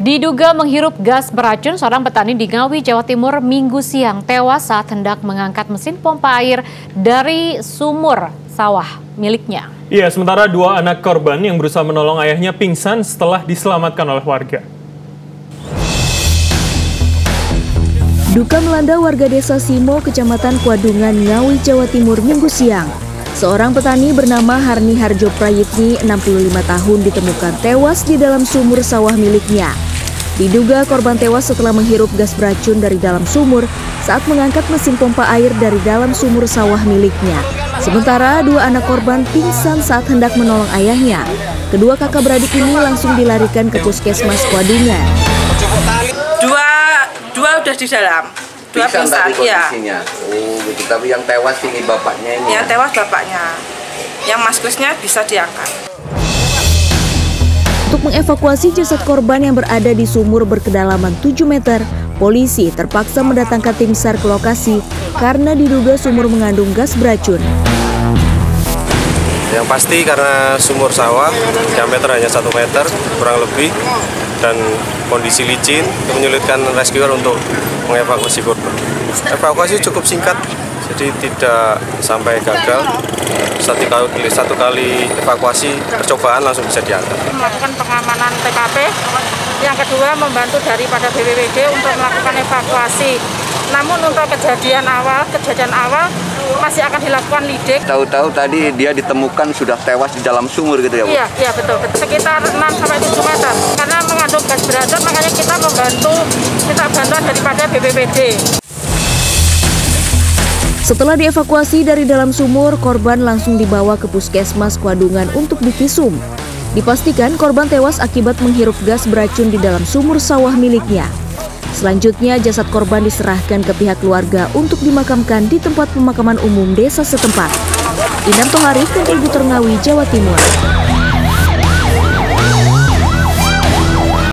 Diduga menghirup gas beracun, seorang petani di Ngawi, Jawa Timur minggu siang tewas saat hendak mengangkat mesin pompa air dari sumur sawah miliknya. Iya, sementara dua anak korban yang berusaha menolong ayahnya pingsan setelah diselamatkan oleh warga. Duka melanda warga desa Simo, kecamatan Kuadungan, Ngawi, Jawa Timur minggu siang. Seorang petani bernama Harni Harjo Prayitni, 65 tahun, ditemukan tewas di dalam sumur sawah miliknya. Diduga korban tewas setelah menghirup gas beracun dari dalam sumur saat mengangkat mesin pompa air dari dalam sumur sawah miliknya. Sementara dua anak korban pingsan saat hendak menolong ayahnya. Kedua kakak beradik ini langsung dilarikan ke puskesmas Kuadungan. Dua dua udah di dalam. Dua pingsan, iya. Oh, gitu. Tapi yang tewas ini bapaknya ini. Yang ya? tewas bapaknya. Yang maskusnya bisa diangkat. Untuk mengevakuasi jasad korban yang berada di sumur berkedalaman 7 meter, polisi terpaksa mendatangkan tim SAR ke lokasi karena diduga sumur mengandung gas beracun. Yang pasti karena sumur sawah diameter hanya satu meter kurang lebih dan kondisi licin menyulitkan rescuer untuk mengevakuasi korban. Evakuasi cukup singkat, jadi tidak sampai gagal satu kali satu kali evakuasi percobaan langsung bisa diantar. Melakukan pengamanan TKP, yang kedua membantu daripada BPBD untuk melakukan evakuasi. Namun untuk kejadian awal, kejadian awal masih akan dilakukan lidik. Tahu-tahu tadi dia ditemukan sudah tewas di dalam sumur gitu ya, Bu? Iya, iya betul. Sekitar 6 sampai 7 meter. Karena mengandung gas beracun, makanya kita membantu minta bantuan daripada BPBD. Setelah dievakuasi dari dalam sumur, korban langsung dibawa ke puskesmas Kuadungan untuk divisum. Dipastikan korban tewas akibat menghirup gas beracun di dalam sumur sawah miliknya. Selanjutnya, jasad korban diserahkan ke pihak keluarga untuk dimakamkan di tempat pemakaman umum desa setempat. Inam Tohari, Kontributor Ngawi, Jawa Timur.